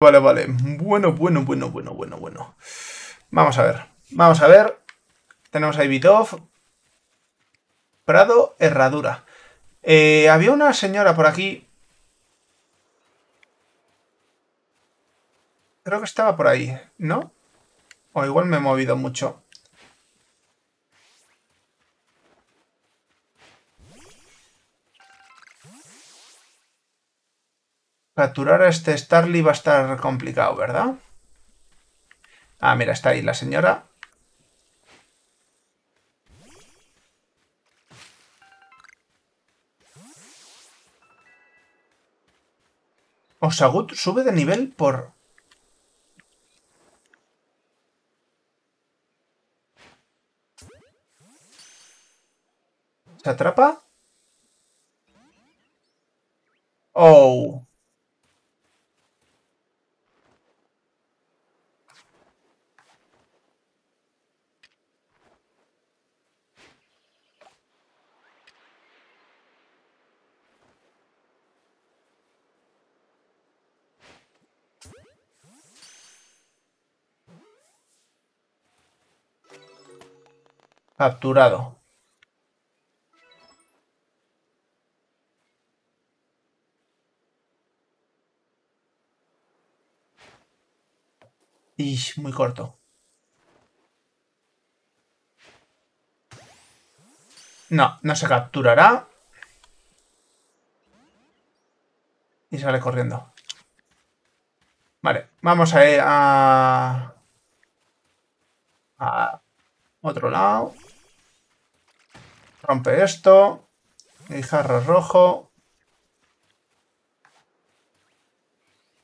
Vale, vale. Bueno, bueno, bueno, bueno, bueno, bueno. Vamos a ver. Vamos a ver. Tenemos ahí Vidov. Prado, Herradura. Eh, había una señora por aquí. Creo que estaba por ahí, ¿no? O igual me he movido mucho. Capturar a este Starly va a estar complicado, ¿verdad? Ah, mira, está ahí la señora. Osagut sube de nivel por... ¿Se atrapa? Oh. Capturado. Y muy corto. No, no se capturará. Y sale corriendo. Vale, vamos a, a, a otro lado. Rompe esto. Guijarro rojo.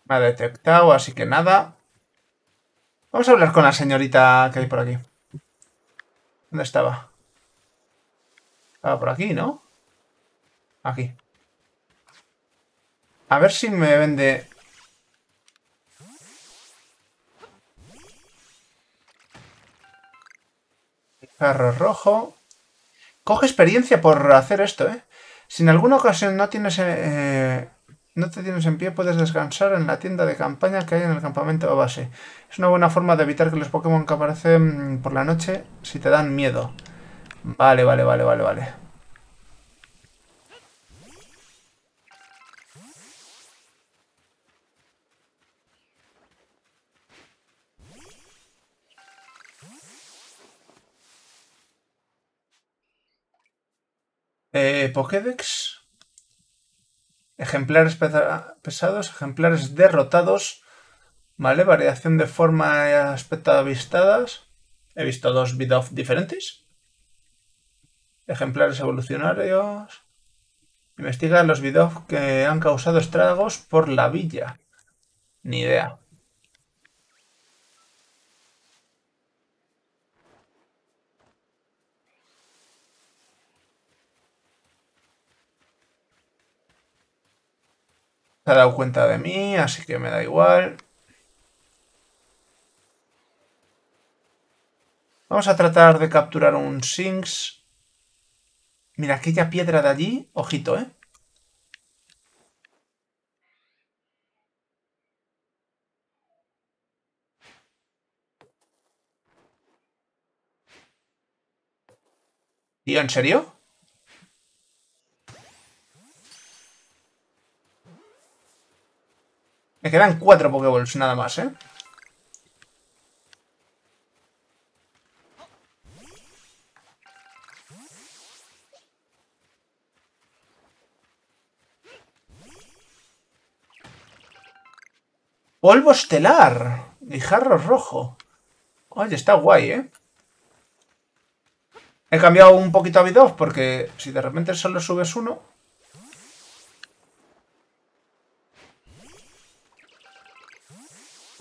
Me ha detectado, así que nada. Vamos a hablar con la señorita que hay por aquí. ¿Dónde estaba? Estaba por aquí, ¿no? Aquí. A ver si me vende... Guijarro rojo. Coge experiencia por hacer esto, ¿eh? Si en alguna ocasión no tienes... Eh, no te tienes en pie, puedes descansar en la tienda de campaña que hay en el campamento base. Es una buena forma de evitar que los Pokémon que aparecen por la noche si te dan miedo. Vale, vale, vale, vale, vale. Eh, Pokédex. Ejemplares pesados, ejemplares derrotados. ¿Vale? Variación de forma y aspecto avistadas. He visto dos Bidoff diferentes. Ejemplares evolucionarios. Investiga los Bidoff que han causado estragos por la villa. Ni idea. Se ha dado cuenta de mí, así que me da igual. Vamos a tratar de capturar un Sinks. Mira, aquella piedra de allí. Ojito, ¿eh? ¿Tío, en serio? Me quedan cuatro Pokéballs nada más, ¿eh? Polvo estelar. Guijarro rojo. Oye, está guay, ¿eh? He cambiado un poquito a Bidoof porque si de repente solo subes uno...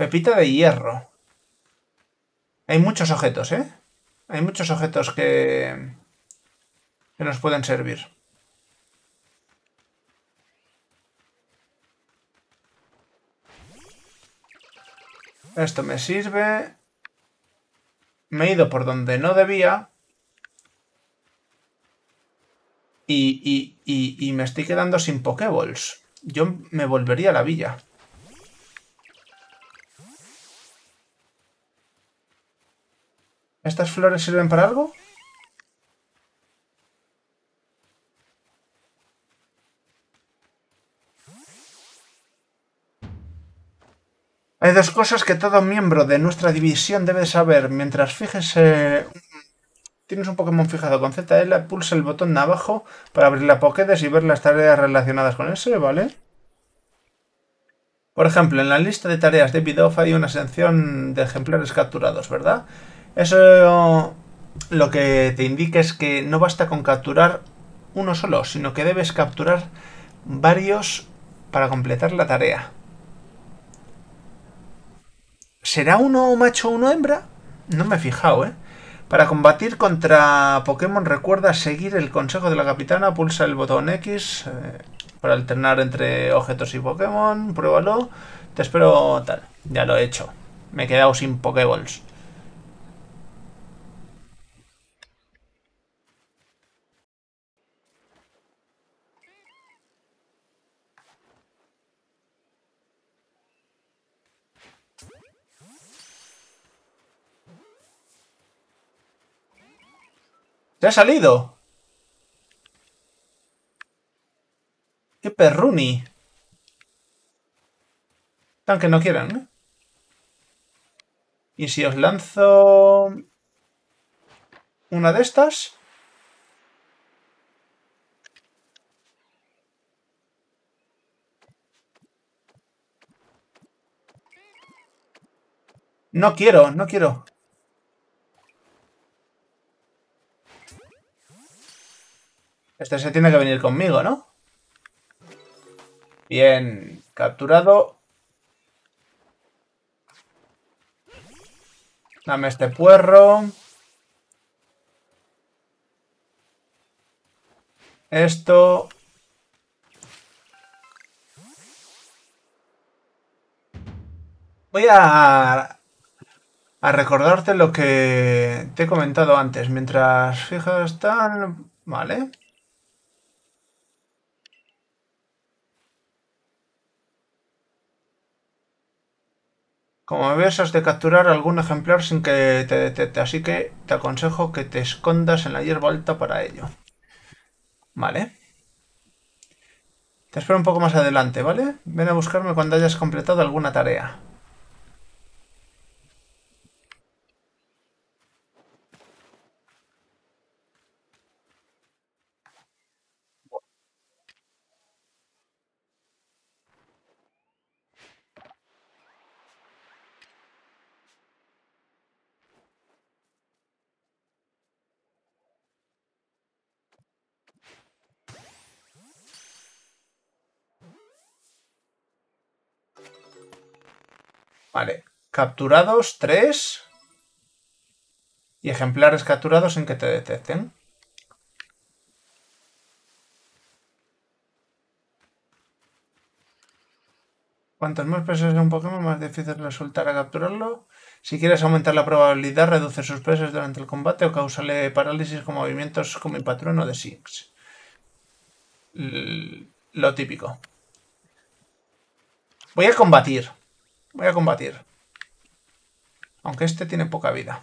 Pepita de hierro. Hay muchos objetos, ¿eh? Hay muchos objetos que, que nos pueden servir. Esto me sirve. Me he ido por donde no debía. Y, y, y, y me estoy quedando sin Pokéballs. Yo me volvería a la villa. ¿Estas flores sirven para algo? Hay dos cosas que todo miembro de nuestra división debe saber. Mientras fijes... Tienes un Pokémon fijado con ZL, pulsa el botón de abajo para abrir la Pokédex y ver las tareas relacionadas con ese, ¿vale? Por ejemplo, en la lista de tareas de Bidoff hay una sección de ejemplares capturados, ¿verdad? Eso lo que te indica es que no basta con capturar uno solo, sino que debes capturar varios para completar la tarea. ¿Será uno macho o uno hembra? No me he fijado, ¿eh? Para combatir contra Pokémon recuerda seguir el consejo de la capitana, pulsa el botón X eh, para alternar entre objetos y Pokémon, pruébalo, te espero tal. Ya lo he hecho, me he quedado sin Pokéballs. ¿Te ha salido? ¡Qué perruni! Aunque no quieran, ¿eh? ¿Y si os lanzo una de estas? No quiero, no quiero. Este se tiene que venir conmigo, ¿no? Bien, capturado. Dame este puerro. Esto. Voy a, a recordarte lo que te he comentado antes. Mientras fijas están... Vale. Como ves, has de capturar algún ejemplar sin que te detecte, así que te aconsejo que te escondas en la hierba alta para ello. Vale. Te espero un poco más adelante, ¿vale? Ven a buscarme cuando hayas completado alguna tarea. Vale. Capturados, tres. Y ejemplares capturados en que te detecten. Cuantos más pesos de un Pokémon, más difícil resultará capturarlo. Si quieres aumentar la probabilidad, reduce sus pesos durante el combate o causarle parálisis con movimientos como el patrono de Six. Lo típico. Voy a combatir. Voy a combatir. Aunque este tiene poca vida.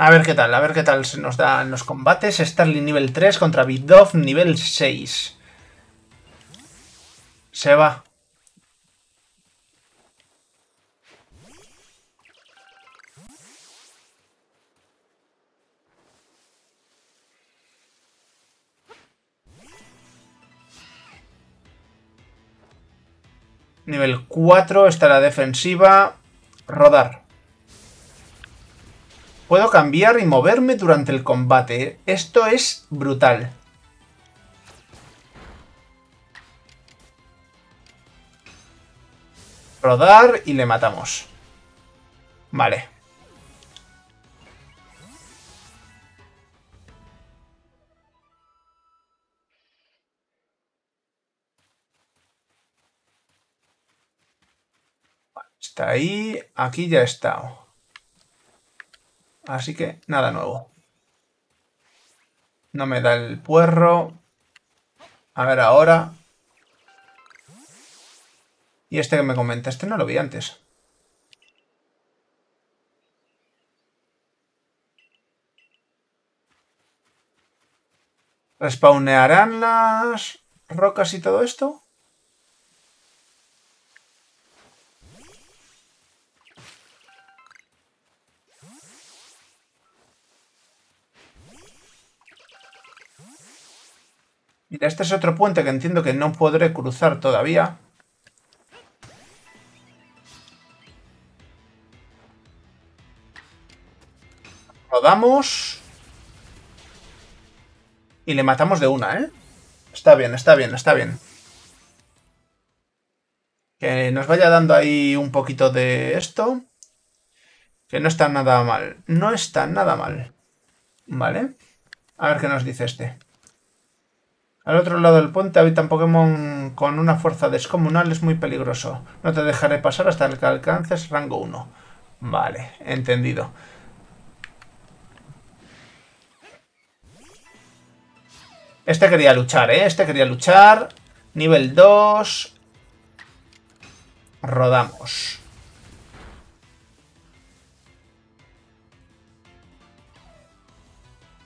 A ver qué tal, a ver qué tal se nos dan los combates. Starly nivel 3 contra Bidov nivel 6. Se va. Nivel 4 está la defensiva. Rodar. Puedo cambiar y moverme durante el combate. Esto es brutal. Rodar y le matamos. Vale. Está ahí, aquí ya estado. Así que nada nuevo. No me da el puerro. A ver ahora. Y este que me comenta, este no lo vi antes. ¿Respawnearán las rocas y todo esto? Mira, este es otro puente que entiendo que no podré cruzar todavía. Rodamos. Y le matamos de una, ¿eh? Está bien, está bien, está bien. Que nos vaya dando ahí un poquito de esto. Que no está nada mal. No está nada mal. ¿Vale? A ver qué nos dice este. Al otro lado del puente habita un Pokémon con una fuerza descomunal, es muy peligroso. No te dejaré pasar hasta que alcances rango 1. Vale, entendido. Este quería luchar, ¿eh? Este quería luchar. Nivel 2. Rodamos.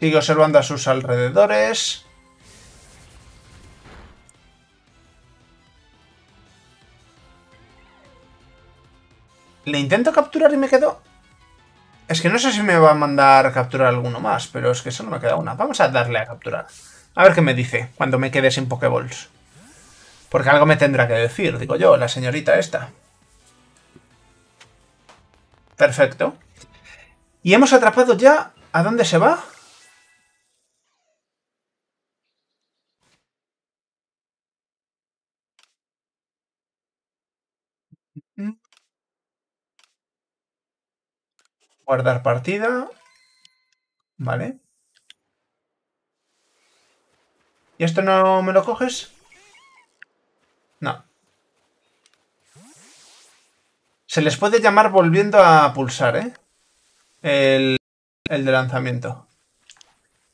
Sigue observando a sus alrededores. Le intento capturar y me quedo... Es que no sé si me va a mandar capturar alguno más, pero es que solo me queda una. Vamos a darle a capturar. A ver qué me dice cuando me quede sin Pokéballs. Porque algo me tendrá que decir, digo yo, la señorita esta. Perfecto. Y hemos atrapado ya... ¿A dónde se va? Guardar partida. Vale. ¿Y esto no me lo coges? No. Se les puede llamar volviendo a pulsar, ¿eh? El, el de lanzamiento.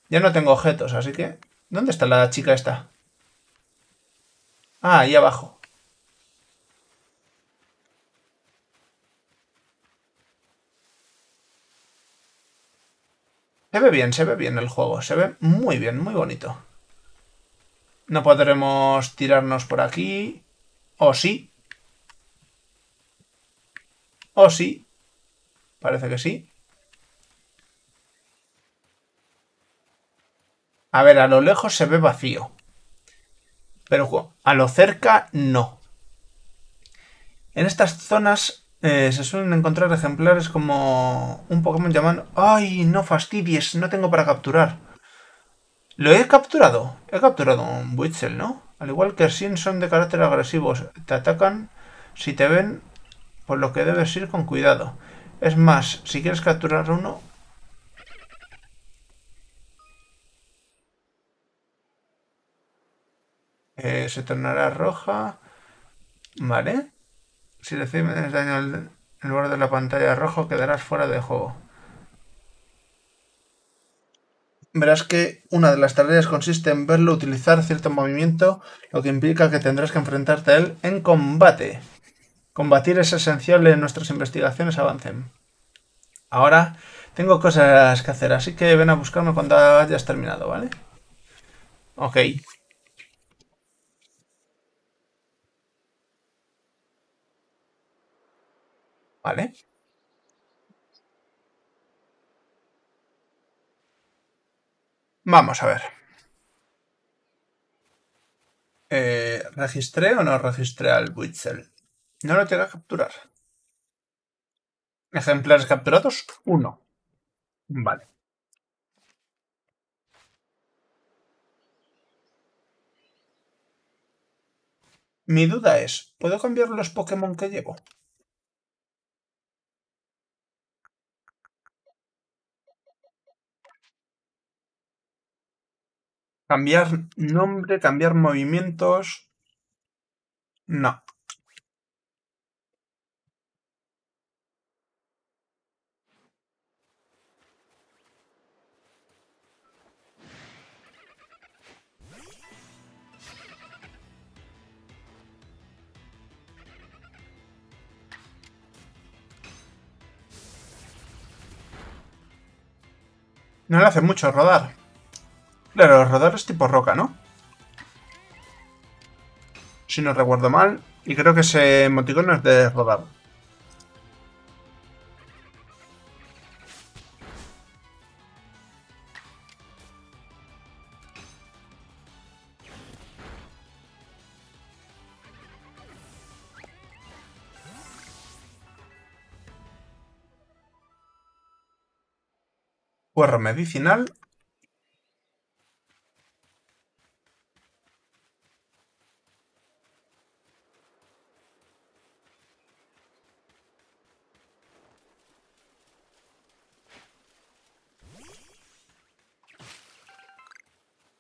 Ya no tengo objetos, así que... ¿Dónde está la chica esta? Ah, ahí abajo. Se ve bien, se ve bien el juego. Se ve muy bien, muy bonito. No podremos tirarnos por aquí. O sí. O sí. Parece que sí. A ver, a lo lejos se ve vacío. Pero a lo cerca no. En estas zonas eh, se suelen encontrar ejemplares como un Pokémon llamado... ¡Ay, no fastidies! No tengo para capturar. ¿Lo he capturado? He capturado un Witzel, ¿no? Al igual que Sin son de carácter agresivo. Te atacan si te ven, por lo que debes ir con cuidado. Es más, si quieres capturar uno... Eh, se tornará roja. Vale. Si recibes daño el borde de la pantalla rojo, quedarás fuera de juego. Verás que una de las tareas consiste en verlo utilizar cierto movimiento, lo que implica que tendrás que enfrentarte a él en combate. Combatir es esencial en nuestras investigaciones avancen. Ahora tengo cosas que hacer, así que ven a buscarme cuando hayas terminado, ¿vale? Ok. ¿Vale? Vamos a ver. Eh, ¿Registré o no registré al Witzel? No lo tengo que capturar. ¿Ejemplares capturados? Uno. Vale. Mi duda es, ¿puedo cambiar los Pokémon que llevo? Cambiar nombre, cambiar movimientos. No. No le hace mucho rodar. Claro, rodar es tipo roca, ¿no? Si no recuerdo mal. Y creo que ese emoticón es de rodar. Puerro medicinal.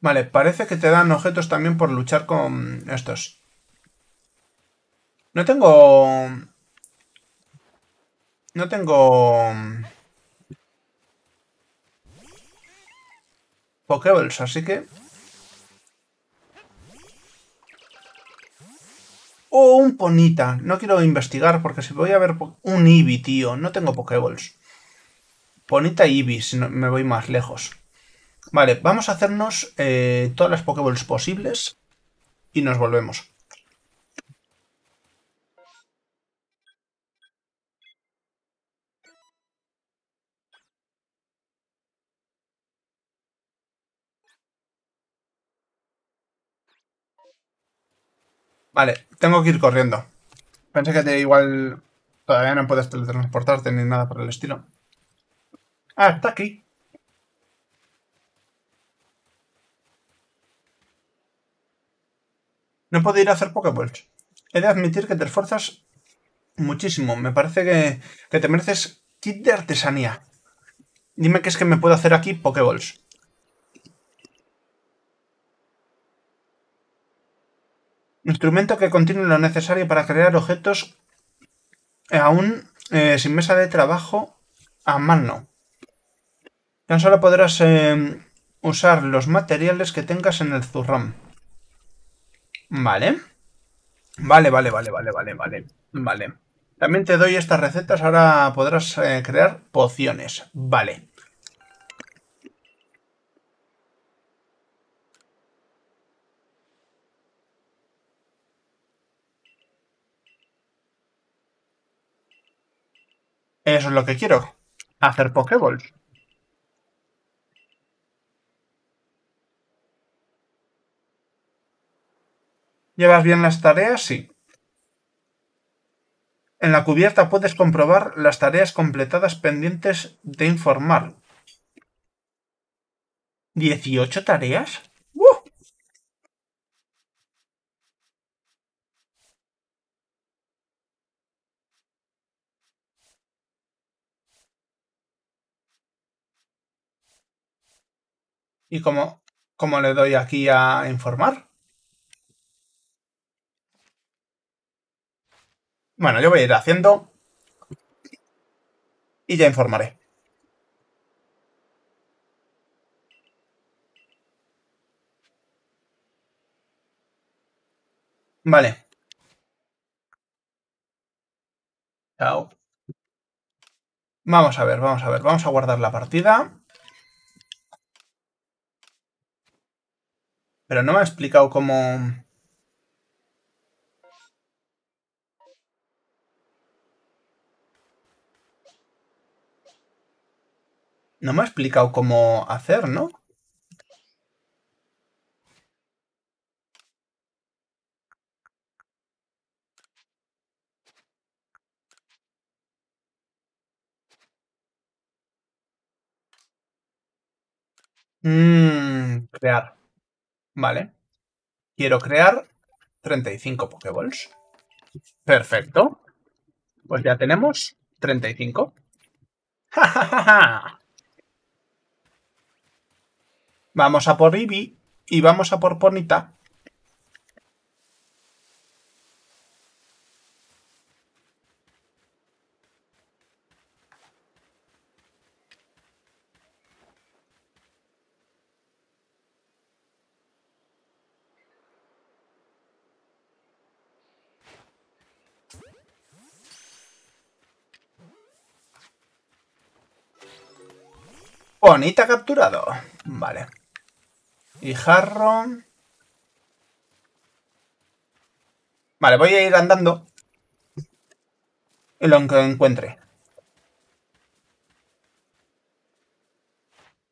Vale, parece que te dan objetos también por luchar con estos. No tengo... No tengo... Pokéballs, así que... Oh, un Ponita. No quiero investigar porque si voy a ver un Eevee, tío. No tengo Pokéballs. Ponita y Eevee, si no, me voy más lejos. Vale, vamos a hacernos eh, todas las Pokéballs posibles y nos volvemos. Vale, tengo que ir corriendo. Pensé que te igual todavía no puedes teletransportarte ni nada por el estilo. Ah, está aquí. No puedo ir a hacer Pokéballs. He de admitir que te esfuerzas muchísimo. Me parece que, que te mereces kit de artesanía. Dime qué es que me puedo hacer aquí Pokéballs. Instrumento que contiene lo necesario para crear objetos aún eh, sin mesa de trabajo a mano. Tan solo podrás eh, usar los materiales que tengas en el zurrón. Vale. Vale, vale, vale, vale, vale, vale. Vale. También te doy estas recetas, ahora podrás crear pociones. Vale. Eso es lo que quiero. Hacer Pokéballs. ¿Llevas bien las tareas? Sí. En la cubierta puedes comprobar las tareas completadas pendientes de informar. ¿18 tareas? ¿Y cómo, cómo le doy aquí a informar? Bueno, yo voy a ir haciendo y ya informaré. Vale. Chao. Vamos a ver, vamos a ver. Vamos a guardar la partida. Pero no me ha explicado cómo... No me ha explicado cómo hacer, ¿no? Mmm, crear. Vale. Quiero crear 35 Pokéballs. Perfecto. Pues ya tenemos 35. Vamos a por Ivy y vamos a por Ponita. Bonita capturado. Vale. Y jarro. Vale, voy a ir andando. En lo que encuentre.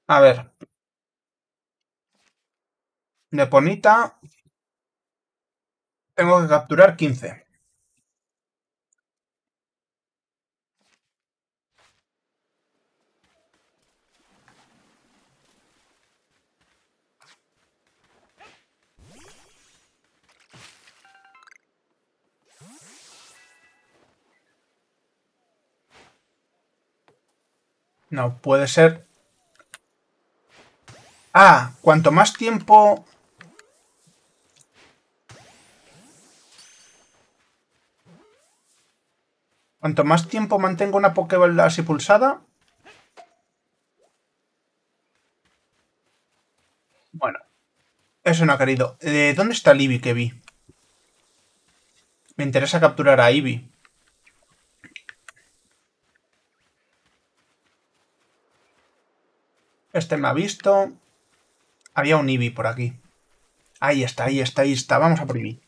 A ver. De Ponita. Tengo que capturar 15. No, puede ser... Ah, cuanto más tiempo... Cuanto más tiempo mantengo una Pokéball así pulsada... Bueno. Eso no ha querido. Eh, ¿Dónde está el Eevee que vi? Me interesa capturar a Eevee. Este me ha visto. Había un Eevee por aquí. Ahí está, ahí está, ahí está. Vamos a por Eevee.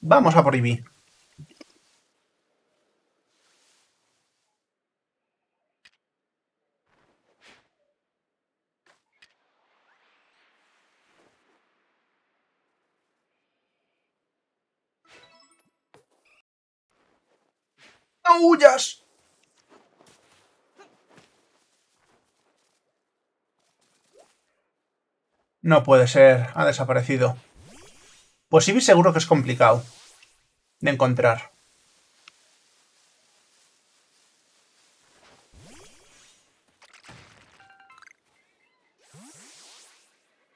Vamos a por Eevee. ¡No! No puede ser, ha desaparecido. Pues Eevee seguro que es complicado de encontrar.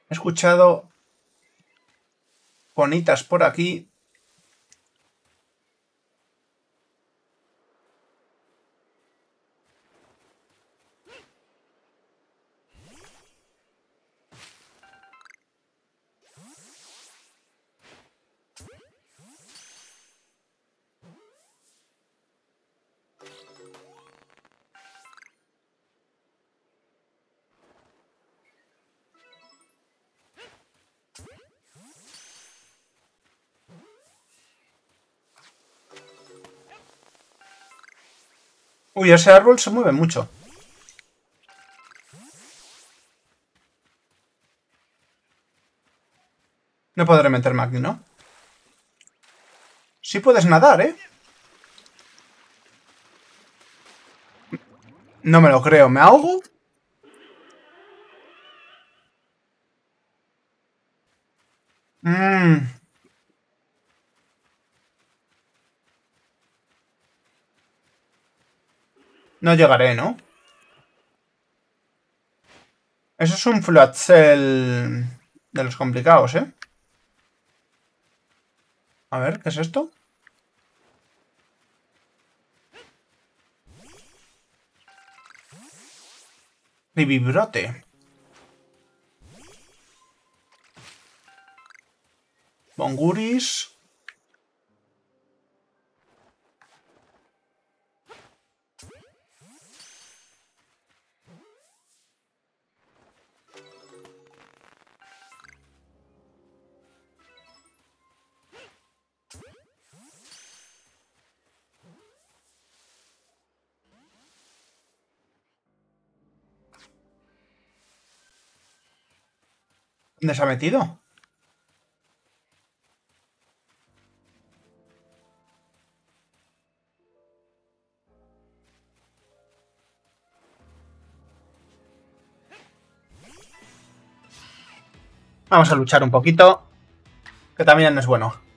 He escuchado bonitas por aquí Uy, ese árbol se mueve mucho. No podré meterme aquí, ¿no? Sí puedes nadar, ¿eh? No me lo creo. ¿Me ahogo? Mmm... No llegaré, ¿no? Eso es un cell de los complicados, ¿eh? A ver, ¿qué es esto? Ribibrote. Bonguris. ¿Dónde se ha metido? Vamos a luchar un poquito, que también no es bueno.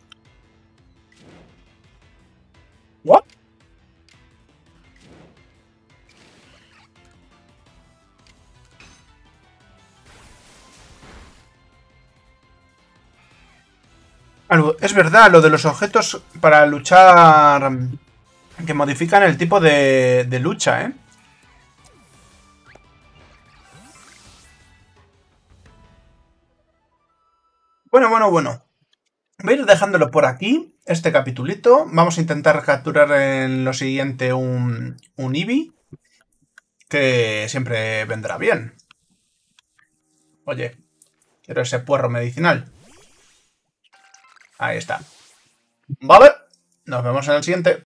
Es verdad, lo de los objetos para luchar... Que modifican el tipo de, de lucha, ¿eh? Bueno, bueno, bueno. Voy a ir dejándolo por aquí, este capitulito. Vamos a intentar capturar en lo siguiente un, un Eevee, que siempre vendrá bien. Oye, quiero ese puerro medicinal. Ahí está. Vale, nos vemos en el siguiente.